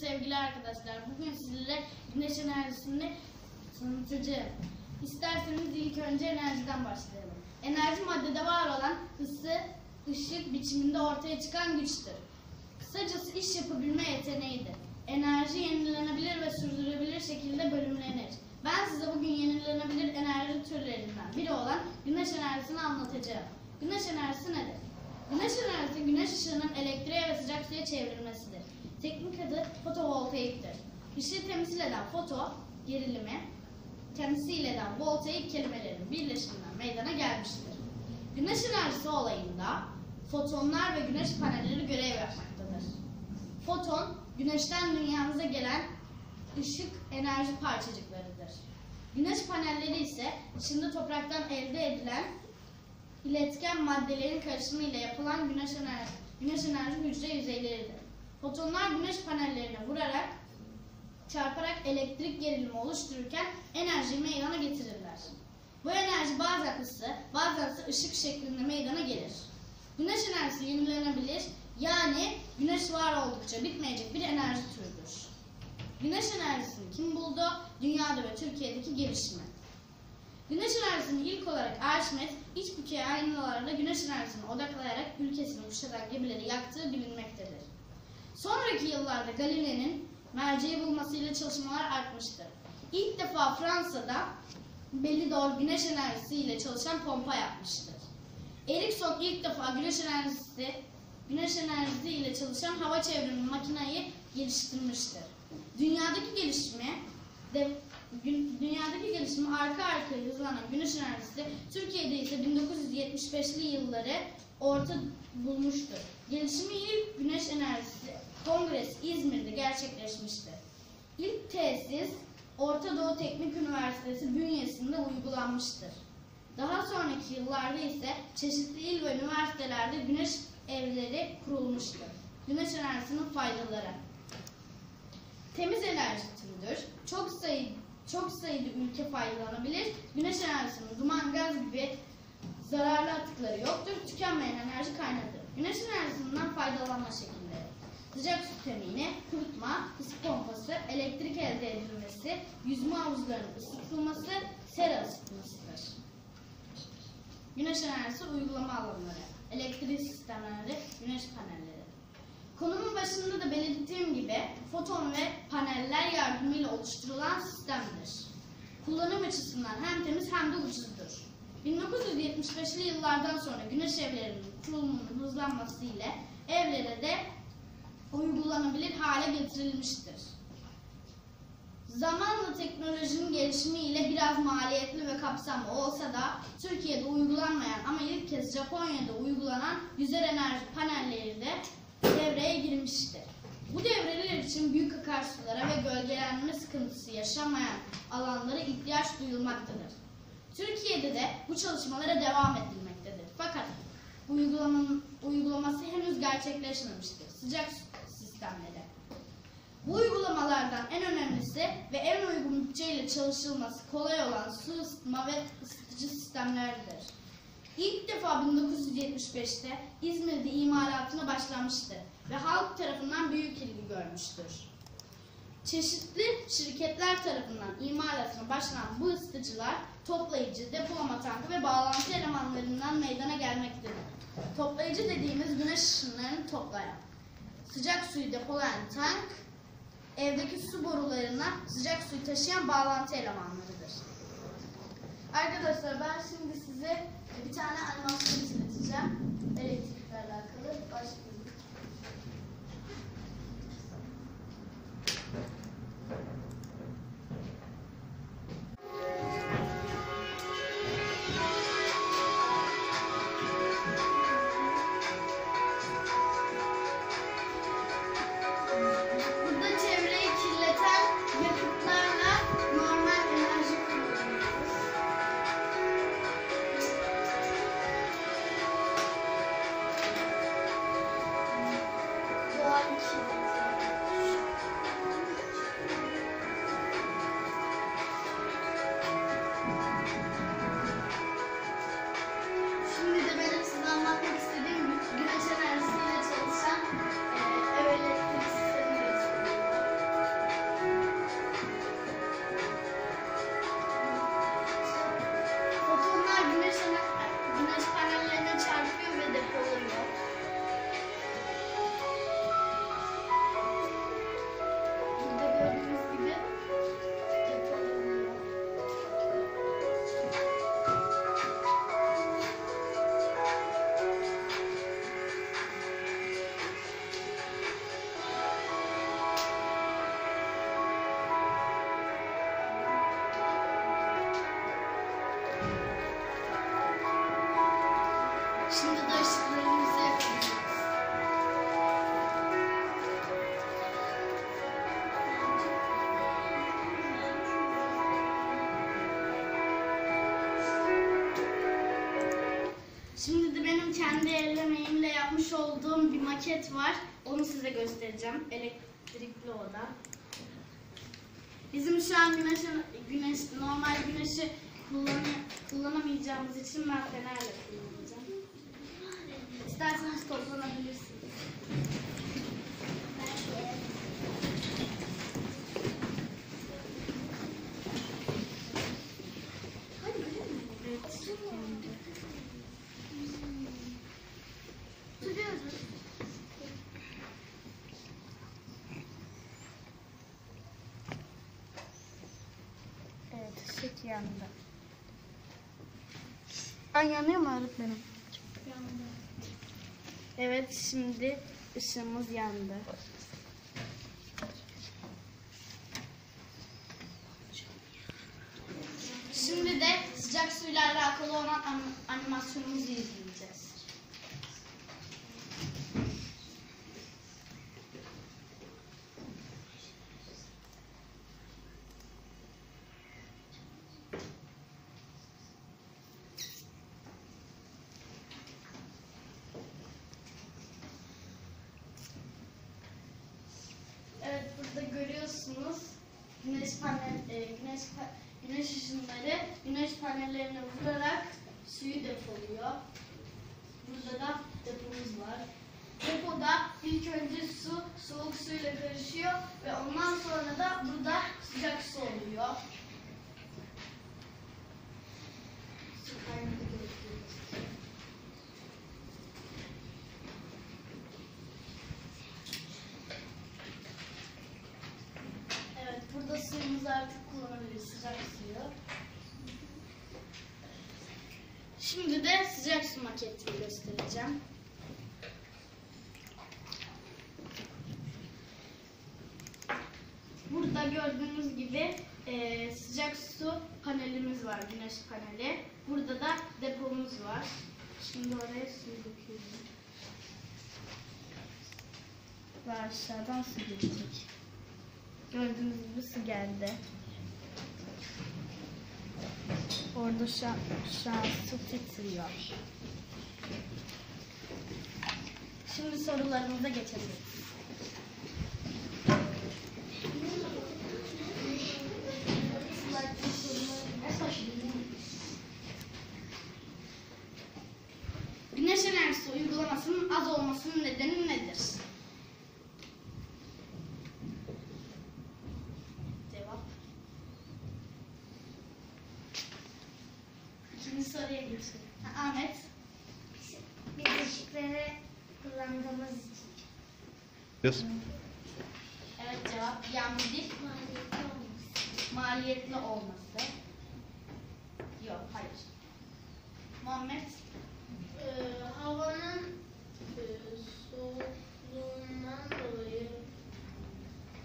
sevgili arkadaşlar. Bugün sizlere güneş enerjisini tanıtacağım. İsterseniz ilk önce enerjiden başlayalım. Enerji maddede var olan ısı, ışık biçiminde ortaya çıkan güçtür. Kısacası iş yapabilme yeteneğidir. Enerji yenilenebilir ve sürdürülebilir şekilde bölümlenir. Ben size bugün yenilenebilir enerji türlerinden biri olan güneş enerjisini anlatacağım. Güneş enerjisi nedir? Güneş enerjisi güneş ışığının elektriğe ve sıcak suya çevrilmesidir. Teknik adı fotovoltaiktir. Işığı temsil eden foto, gerilimi, kendisiyle eden voltaik kelimelerin birleşiminden meydana gelmiştir. Güneş enerjisi olayında fotonlar ve güneş panelleri görev yapmaktadır. Foton, güneşten dünyamıza gelen ışık enerji parçacıklarıdır. Güneş panelleri ise içinde topraktan elde edilen iletken maddelerin karışımıyla yapılan güneş enerji, güneş enerji hücre yüzeyleridir. Fotonlar güneş panellerine vurarak, çarparak elektrik gerilimi oluştururken enerjiyi meydana getirirler. Bu enerji bazen ısı, bazen ise ışık şeklinde meydana gelir. Güneş enerjisi yenilenebilir, yani güneş var oldukça bitmeyecek bir enerji türüdür. Güneş enerjisini kim buldu? Dünyada ve Türkiye'deki gelişimi. Güneş enerjisini ilk olarak Arşimet, iç bükey aynalarda güneş enerjisini odaklayarak ülkesini kuşatan gemileri yaktığı bilinmektedir. Sonraki yıllarda Galileo'nun merceği bulmasıyla çalışmalar artmıştır. İlk defa Fransa'da Belidor güneş enerjisiyle çalışan pompa yapmıştır. Erikson ilk defa güneş enerjisi güneş enerjisi ile çalışan hava çevrimi makinayı geliştirmiştir. Dünyadaki gelişme de, dünyadaki gelişme arka arkaya hızlanan güneş enerjisi Türkiye'de ise 1975'li yılları orta bulmuştur. Gelişimi ilk güneş enerjisi kongresi İzmir'de gerçekleşmiştir. İlk tesis Orta Doğu Teknik Üniversitesi bünyesinde uygulanmıştır. Daha sonraki yıllarda ise çeşitli il ve üniversitelerde güneş evleri kurulmuştur. Güneş enerjisinin faydaları. Temiz enerji türüdür. Çok sayı çok sayıda ülke faydalanabilir. Güneş enerjisinin duman, gaz gibi zararlı atıkları yoktur. Tükenmeyen enerji kaynağıdır. Güneş enerjisinden faydalanma şekilleri. Temini, kurutma, ısı pompası, elektrik elde edilmesi, yüzme havuzlarının ısıtılması, sera ısıtmasıdır. Güneş enerjisi uygulama alanları, elektrik sistemleri, güneş panelleri. Konumun başında da belirttiğim gibi foton ve paneller yardımıyla oluşturulan sistemdir. Kullanım açısından hem temiz hem de ucuzdur. 1975'li yıllardan sonra güneş evlerinin kurulumunun hızlanması ile evlere de uygulanabilir hale getirilmiştir. Zamanla teknolojinin gelişimiyle biraz maliyetli ve kapsamlı olsa da Türkiye'de uygulanmayan ama ilk kez Japonya'da uygulanan yüzer enerji panelleri de devreye girmiştir. Bu devreler için büyük akarsulara ve gölgelenme sıkıntısı yaşamayan alanlara ihtiyaç duyulmaktadır. Türkiye'de de bu çalışmalara devam edilmektedir. Fakat uygulamanın, uygulaması henüz gerçekleşmemiştir. Sıcak su sistemleri. Bu uygulamalardan en önemlisi ve en uygun bütçeyle çalışılması kolay olan su ısıtma ve ısıtıcı sistemlerdir. İlk defa 1975'te İzmir'de imalatına başlanmıştır ve halk tarafından büyük ilgi görmüştür. Çeşitli şirketler tarafından imalatına başlanan bu ısıtıcılar toplayıcı, depolama tankı ve bağlantı elemanlarından meydana gelmektedir. Toplayıcı dediğimiz güneş ışınlarını toplayan, sıcak suyu depolayan tank, evdeki su borularına sıcak suyu taşıyan bağlantı elemanlarıdır. Arkadaşlar ben şimdi size bir tane animasyon izleteceğim. Elektrikle alakalı. Başlayalım. Yapmış olduğum bir maket var. Onu size göstereceğim. Elektrikli oda. Bizim şu an güneş, güneş normal güneşi kullan, kullanamayacağımız için ben fenerle kullanacağım. İsterseniz toplanabilirsiniz. Evet. Evet, ışık yandı. Ben yanıyor mu öğretmenim? Evet, şimdi ışığımız yandı. Şimdi de sıcak suyla alakalı olan an- animasyonumuzu izleyeceğiz. Burada görüyorsunuz güneş panel e, güneş güneş ışınları güneş panellerine vurarak suyu depoluyor. Burada da depomuz var. Depoda ilk önce su soğuk suyla karışıyor ve ondan sonra da burada sıcak su oluyor. Su kaynağı görüyoruz. Evet, burada suyumuzu artık kullanabiliriz, sıcak suyu. Şimdi de sıcak su maketini göstereceğim. Burada gördüğünüz gibi eee, sıcak su panelimiz var, güneş paneli. Burada da depomuz var. Şimdi oraya su döküyorum. Ve aşağıdan su gelecek. Gördüğünüz gibi su geldi. Orada an su titriyor. Şimdi sorularımıza geçelim. Güneş enerjisi uygulamasının az olmasının nedeni nedir? Cevap. Geçelim. Ha, Ahmet. Biz ışıkları kullandığımız için Yes. Evet cevap. Yani bir maliyetli olması. maliyetli olması. Yok hayır. Muhammed. Ee, havanın e, soğukluğundan dolayı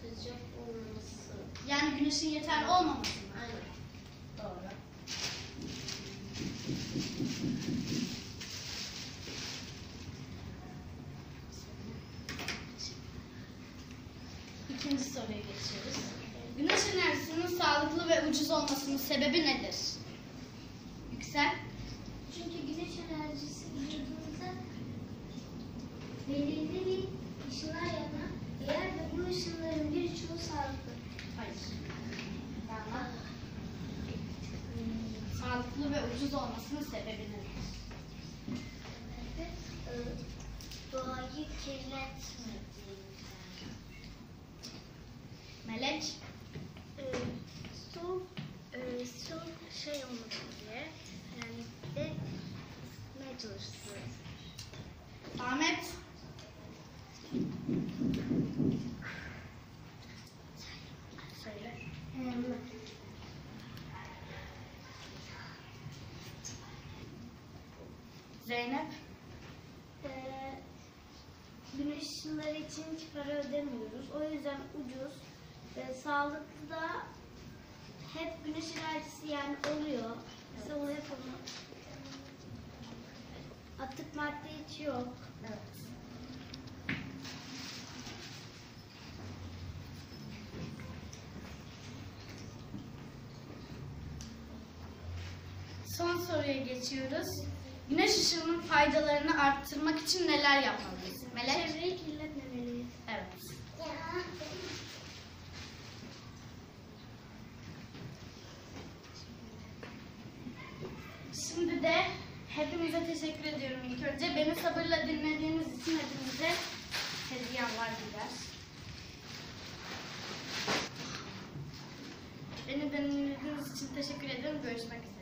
sıcak olması. Yani güneşin yeterli olmaması mı? Aynen. Doğru. İkinci soruya geçiyoruz. Güneş enerjisinin sağlıklı ve ucuz olmasının sebebi nedir? Yüksel. Çünkü güneş enerjisi vücudumuzda belirli bir ışınlar yanar. Eğer ve bu ışınların birçoğu sağlıklı. Hayır. Rana. Sağlıklı ve ucuz olmasının sebebi nedir? Ee, Doğayı kirletmediğinden. Melek. Ee, su, e, su şey olmasın diye çalışıyor. Ahmet. Söyle. Zeynep. Ee, güneş ışınları için hiç para ödemiyoruz. O yüzden ucuz ve sağlıklı da hep güneş enerjisi yani oluyor. Bize o hep onu atık madde hiç yok. Evet. Son soruya geçiyoruz. güneş ışığının faydalarını arttırmak için neler yapmalıyız? Melek? Çevreyi kirletmemeliyiz. Evet. Şimdi de hepinize teşekkür ediyorum ilk önce. Beni sabırla dinlediğiniz için hepinize hediyem var gider. Beni dinlediğiniz için teşekkür ederim. Görüşmek üzere.